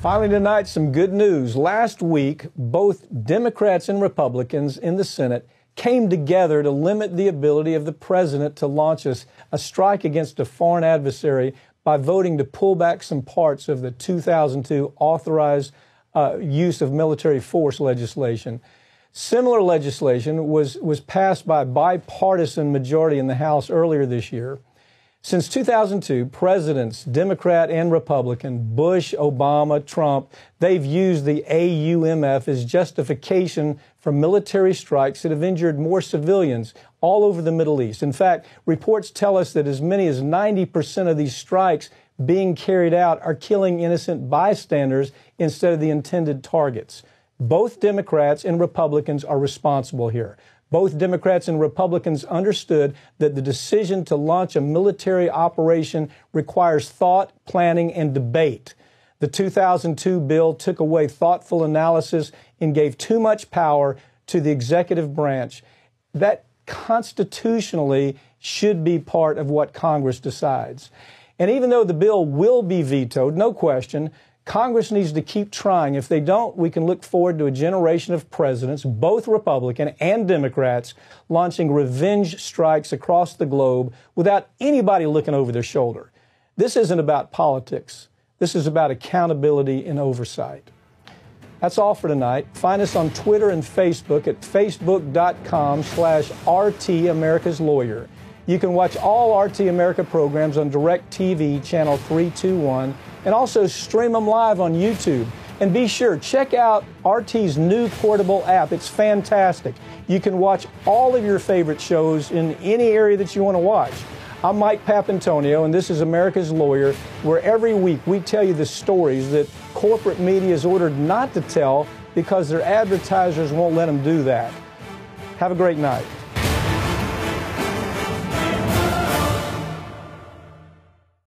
Finally, tonight, some good news. Last week, both Democrats and Republicans in the Senate came together to limit the ability of the president to launch a, a, strike against a foreign adversary by voting to pull back some parts of the 2002 authorized uh, use of military force legislation. Similar legislation was, was passed by a bipartisan majority in the House earlier this year. Since 2002, presidents, Democrat and Republican, Bush, Obama, Trump, they've used the AUMF as justification for military strikes that have injured more civilians all over the Middle East. In fact, reports tell us that as many as 90% of these strikes being carried out are killing innocent bystanders instead of the intended targets. Both Democrats and Republicans are responsible here. Both Democrats and Republicans understood that the decision to launch a military operation requires thought, planning, and debate. The 2002 bill took away thoughtful analysis and gave too much power to the executive branch. That constitutionally should be part of what Congress decides. And even though the bill will be vetoed, no question, Congress needs to keep trying. If they don't, we can look forward to a generation of presidents, both Republican and Democrats, launching revenge strikes across the globe without anybody looking over their shoulder. This isn't about politics. This is about accountability and oversight. That's all for tonight. Find us on Twitter and Facebook at facebook.com slash RT America's Lawyer. You can watch all RT America programs on DirecTV channel 321 and also stream them live on YouTube. And be sure, check out RT's new portable app. It's fantastic. You can watch all of your favorite shows in any area that you want to watch. I'm Mike Papantonio, and this is America's Lawyer, where every week we tell you the stories that corporate media is ordered not to tell because their advertisers won't let them do that. Have a great night.